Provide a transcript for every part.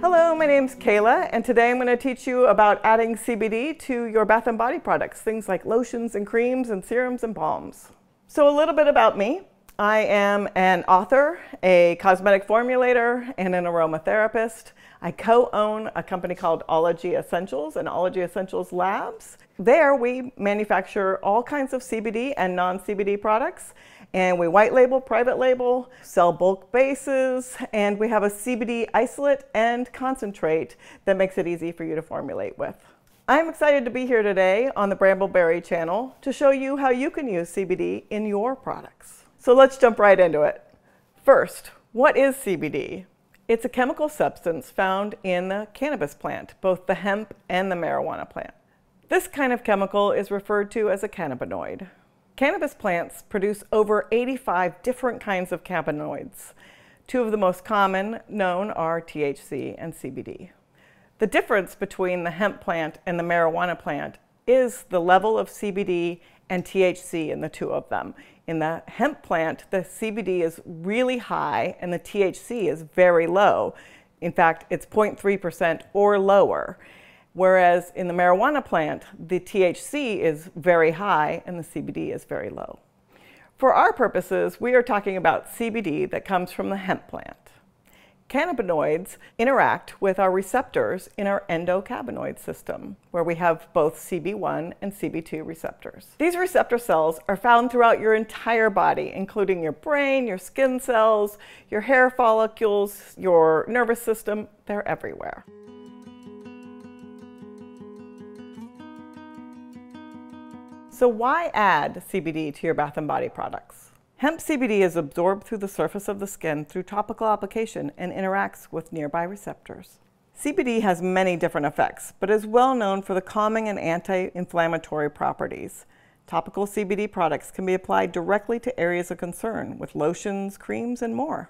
Hello, my name's Kayla, and today I'm going to teach you about adding CBD to your bath and body products, things like lotions and creams and serums and balms. So a little bit about me. I am an author, a cosmetic formulator, and an aromatherapist. I co-own a company called Ology Essentials and Ology Essentials Labs. There we manufacture all kinds of CBD and non-CBD products and we white label, private label, sell bulk bases, and we have a CBD isolate and concentrate that makes it easy for you to formulate with. I'm excited to be here today on the Brambleberry channel to show you how you can use CBD in your products. So let's jump right into it. First, what is CBD? It's a chemical substance found in the cannabis plant, both the hemp and the marijuana plant. This kind of chemical is referred to as a cannabinoid. Cannabis plants produce over 85 different kinds of cannabinoids. Two of the most common known are THC and CBD. The difference between the hemp plant and the marijuana plant is the level of CBD and THC in the two of them. In the hemp plant, the CBD is really high and the THC is very low. In fact, it's 0.3% or lower. Whereas in the marijuana plant, the THC is very high and the CBD is very low. For our purposes, we are talking about CBD that comes from the hemp plant. Cannabinoids interact with our receptors in our endocannabinoid system, where we have both CB1 and CB2 receptors. These receptor cells are found throughout your entire body, including your brain, your skin cells, your hair follicles, your nervous system. They're everywhere. So why add CBD to your bath and body products? Hemp CBD is absorbed through the surface of the skin through topical application and interacts with nearby receptors. CBD has many different effects, but is well known for the calming and anti-inflammatory properties. Topical CBD products can be applied directly to areas of concern with lotions, creams, and more.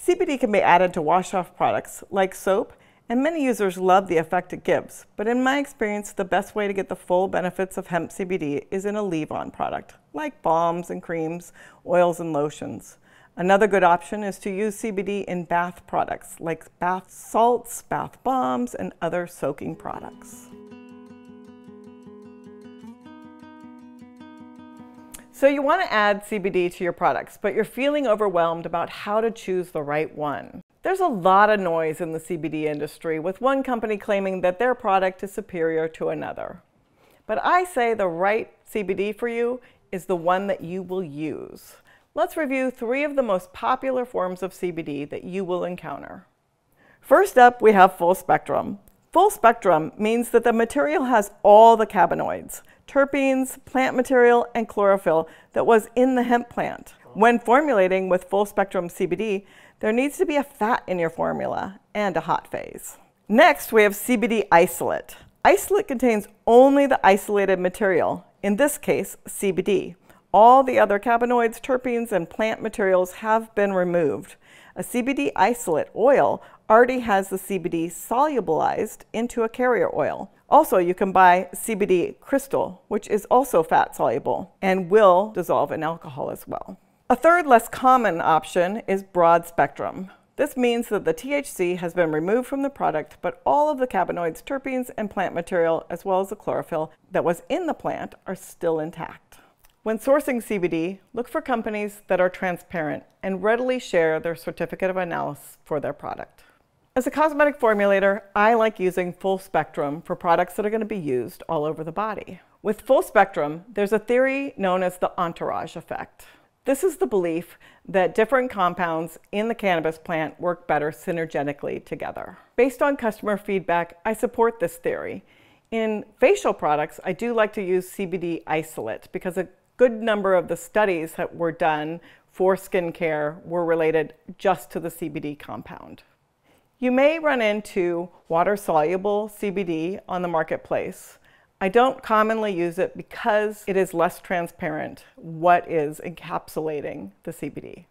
CBD can be added to wash-off products like soap and many users love the effect it gives, but in my experience, the best way to get the full benefits of hemp CBD is in a leave-on product, like balms and creams, oils and lotions. Another good option is to use CBD in bath products, like bath salts, bath bombs, and other soaking products. So you want to add CBD to your products, but you're feeling overwhelmed about how to choose the right one. There's a lot of noise in the CBD industry, with one company claiming that their product is superior to another. But I say the right CBD for you is the one that you will use. Let's review three of the most popular forms of CBD that you will encounter. First up, we have full spectrum. Full spectrum means that the material has all the cannabinoids, terpenes, plant material, and chlorophyll that was in the hemp plant. When formulating with full spectrum CBD, there needs to be a fat in your formula and a hot phase. Next, we have CBD isolate. Isolate contains only the isolated material, in this case, CBD. All the other cannabinoids, terpenes, and plant materials have been removed. A CBD isolate oil already has the CBD solubilized into a carrier oil. Also, you can buy CBD crystal, which is also fat soluble and will dissolve in alcohol as well. A third less common option is broad spectrum. This means that the THC has been removed from the product, but all of the cannabinoids, terpenes, and plant material, as well as the chlorophyll that was in the plant, are still intact. When sourcing CBD, look for companies that are transparent and readily share their certificate of analysis for their product. As a cosmetic formulator, I like using full spectrum for products that are going to be used all over the body. With full spectrum, there's a theory known as the entourage effect. This is the belief that different compounds in the cannabis plant work better synergetically together. Based on customer feedback, I support this theory. In facial products, I do like to use CBD isolate because a good number of the studies that were done for skincare were related just to the CBD compound. You may run into water-soluble CBD on the marketplace. I don't commonly use it because it is less transparent what is encapsulating the CBD.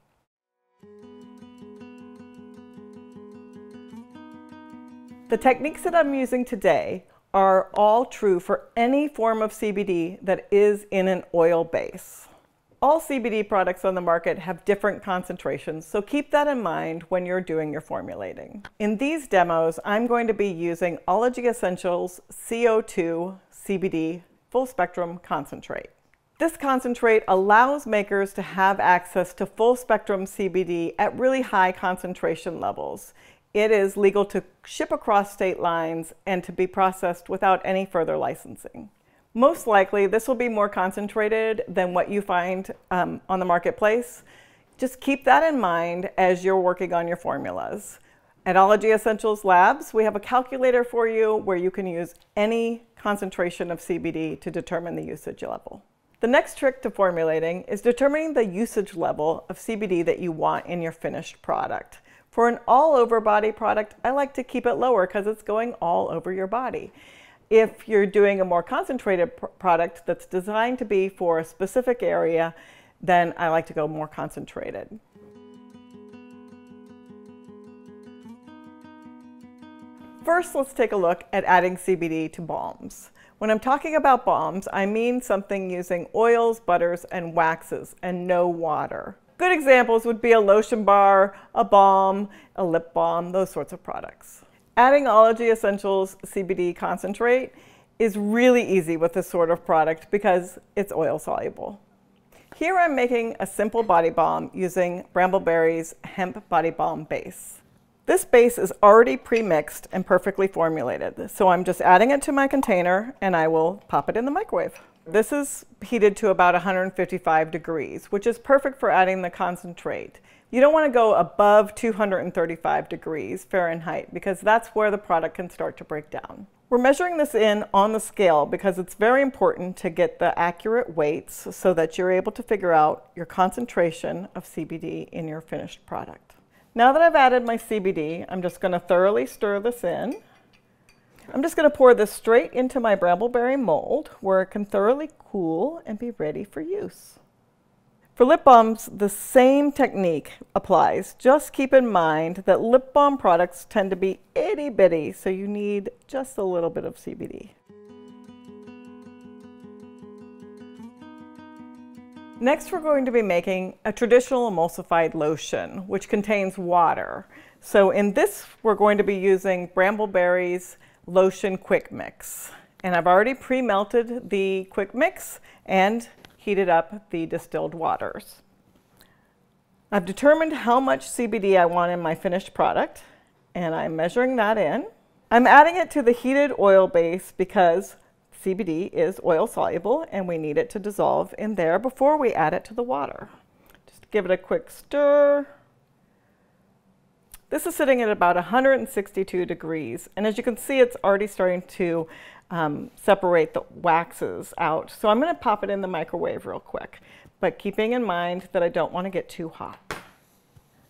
The techniques that I'm using today are all true for any form of CBD that is in an oil base. All CBD products on the market have different concentrations, so keep that in mind when you're doing your formulating. In these demos, I'm going to be using Ology Essentials CO2 CBD Full Spectrum Concentrate. This concentrate allows makers to have access to full spectrum CBD at really high concentration levels. It is legal to ship across state lines and to be processed without any further licensing. Most likely, this will be more concentrated than what you find um, on the marketplace. Just keep that in mind as you're working on your formulas. At Ology Essentials Labs, we have a calculator for you where you can use any concentration of CBD to determine the usage level. The next trick to formulating is determining the usage level of CBD that you want in your finished product. For an all over body product, I like to keep it lower because it's going all over your body. If you're doing a more concentrated pr product that's designed to be for a specific area, then I like to go more concentrated. First, let's take a look at adding CBD to balms. When I'm talking about balms, I mean something using oils, butters, and waxes, and no water. Good examples would be a lotion bar, a balm, a lip balm, those sorts of products. Adding Ology Essentials CBD concentrate is really easy with this sort of product because it's oil soluble. Here I'm making a simple body balm using Brambleberry's Hemp Body Balm base. This base is already pre-mixed and perfectly formulated, so I'm just adding it to my container and I will pop it in the microwave. This is heated to about 155 degrees, which is perfect for adding the concentrate. You don't want to go above 235 degrees Fahrenheit because that's where the product can start to break down. We're measuring this in on the scale because it's very important to get the accurate weights so that you're able to figure out your concentration of CBD in your finished product. Now that I've added my CBD, I'm just going to thoroughly stir this in. I'm just going to pour this straight into my Brambleberry mold where it can thoroughly cool and be ready for use. For lip balms, the same technique applies. Just keep in mind that lip balm products tend to be itty bitty, so you need just a little bit of CBD. Next, we're going to be making a traditional emulsified lotion, which contains water. So in this, we're going to be using Brambleberry's Lotion Quick Mix. And I've already pre-melted the Quick Mix and heated up the distilled waters. I've determined how much CBD I want in my finished product, and I'm measuring that in. I'm adding it to the heated oil base because CBD is oil soluble and we need it to dissolve in there before we add it to the water. Just give it a quick stir. This is sitting at about 162 degrees and as you can see it's already starting to um, separate the waxes out. So I'm going to pop it in the microwave real quick, but keeping in mind that I don't want to get too hot.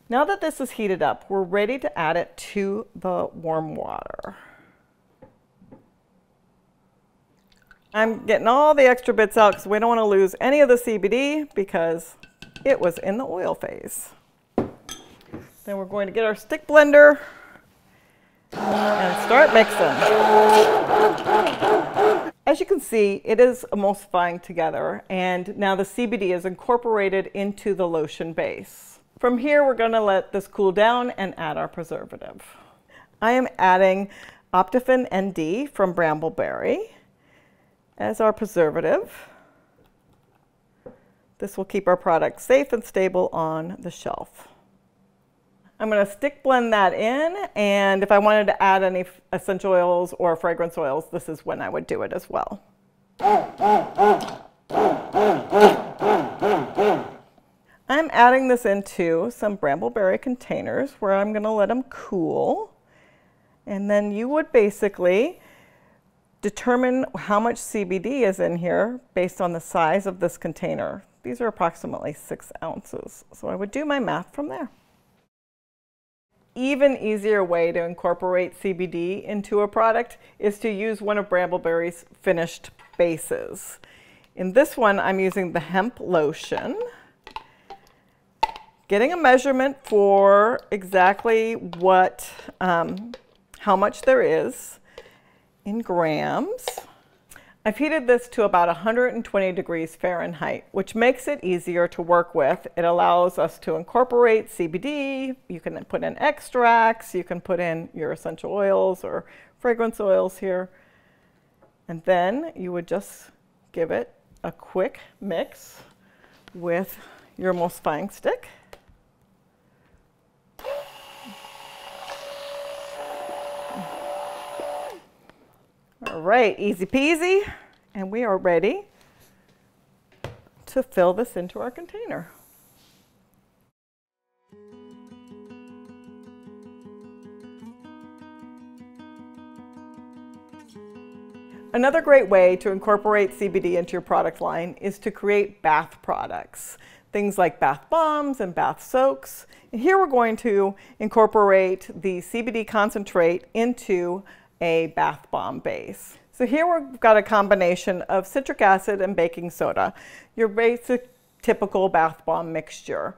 Now that this is heated up, we're ready to add it to the warm water. I'm getting all the extra bits out because we don't want to lose any of the CBD because it was in the oil phase. Then we're going to get our stick blender and start mixing. As you can see, it is emulsifying together and now the CBD is incorporated into the lotion base. From here, we're going to let this cool down and add our preservative. I am adding Optiphen ND from Brambleberry as our preservative. This will keep our product safe and stable on the shelf. I'm going to stick blend that in and if I wanted to add any essential oils or fragrance oils, this is when I would do it as well. I'm adding this into some Brambleberry containers where I'm going to let them cool. And then you would basically Determine how much CBD is in here based on the size of this container. These are approximately six ounces. So I would do my math from there. Even easier way to incorporate CBD into a product is to use one of Brambleberry's finished bases. In this one, I'm using the hemp lotion. Getting a measurement for exactly what, um, how much there is in grams. I've heated this to about 120 degrees Fahrenheit, which makes it easier to work with. It allows us to incorporate CBD. You can put in extracts. You can put in your essential oils or fragrance oils here. And then you would just give it a quick mix with your emulsifying stick. All right, easy peasy. And we are ready to fill this into our container. Another great way to incorporate CBD into your product line is to create bath products. Things like bath bombs and bath soaks. And here we're going to incorporate the CBD concentrate into a bath bomb base. So here we've got a combination of citric acid and baking soda, your basic typical bath bomb mixture.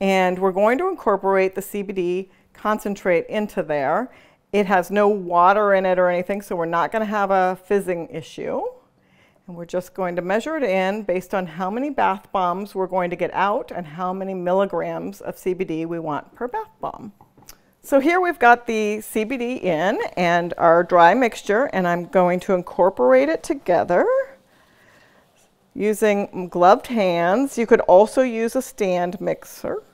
And we're going to incorporate the CBD concentrate into there. It has no water in it or anything, so we're not going to have a fizzing issue. And we're just going to measure it in based on how many bath bombs we're going to get out and how many milligrams of CBD we want per bath bomb. So here we've got the CBD in and our dry mixture and I'm going to incorporate it together using gloved hands. You could also use a stand mixer.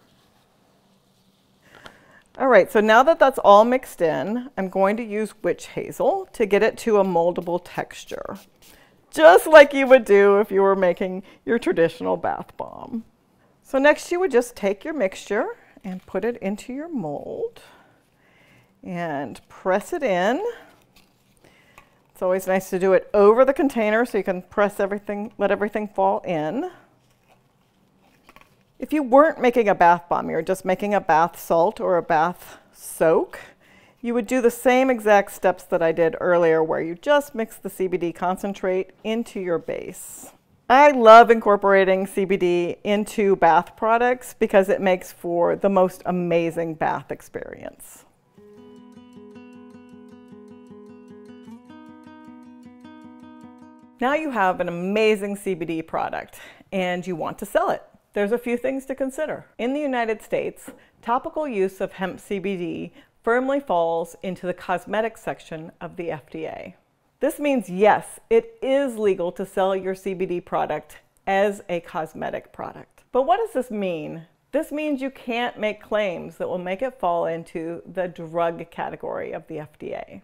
All right, so now that that's all mixed in, I'm going to use witch hazel to get it to a moldable texture, just like you would do if you were making your traditional bath bomb. So next you would just take your mixture and put it into your mold and press it in. It's always nice to do it over the container so you can press everything, let everything fall in. If you weren't making a bath bomb, you're just making a bath salt or a bath soak, you would do the same exact steps that I did earlier where you just mix the CBD concentrate into your base. I love incorporating CBD into bath products because it makes for the most amazing bath experience. Now you have an amazing CBD product and you want to sell it. There's a few things to consider. In the United States, topical use of hemp CBD firmly falls into the cosmetic section of the FDA. This means yes, it is legal to sell your CBD product as a cosmetic product. But what does this mean? This means you can't make claims that will make it fall into the drug category of the FDA.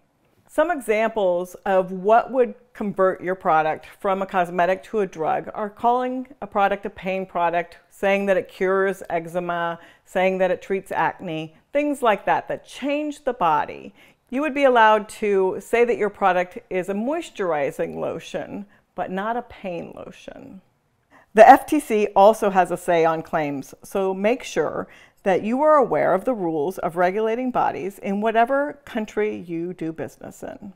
Some examples of what would convert your product from a cosmetic to a drug are calling a product a pain product, saying that it cures eczema, saying that it treats acne, things like that that change the body. You would be allowed to say that your product is a moisturizing lotion, but not a pain lotion. The FTC also has a say on claims, so make sure that you are aware of the rules of regulating bodies in whatever country you do business in.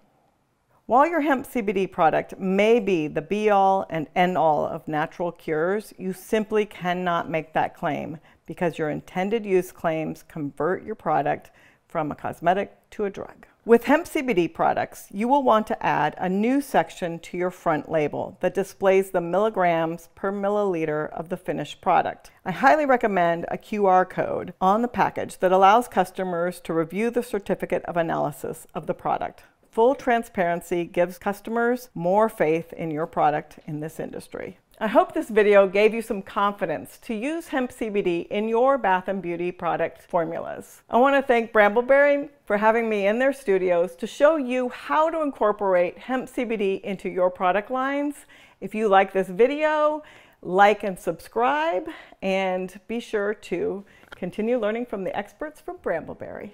While your hemp CBD product may be the be all and end all of natural cures, you simply cannot make that claim because your intended use claims convert your product from a cosmetic to a drug. With hemp CBD products, you will want to add a new section to your front label that displays the milligrams per milliliter of the finished product. I highly recommend a QR code on the package that allows customers to review the certificate of analysis of the product. Full transparency gives customers more faith in your product in this industry. I hope this video gave you some confidence to use hemp CBD in your bath and beauty product formulas. I want to thank Brambleberry for having me in their studios to show you how to incorporate hemp CBD into your product lines. If you like this video, like and subscribe, and be sure to continue learning from the experts from Brambleberry.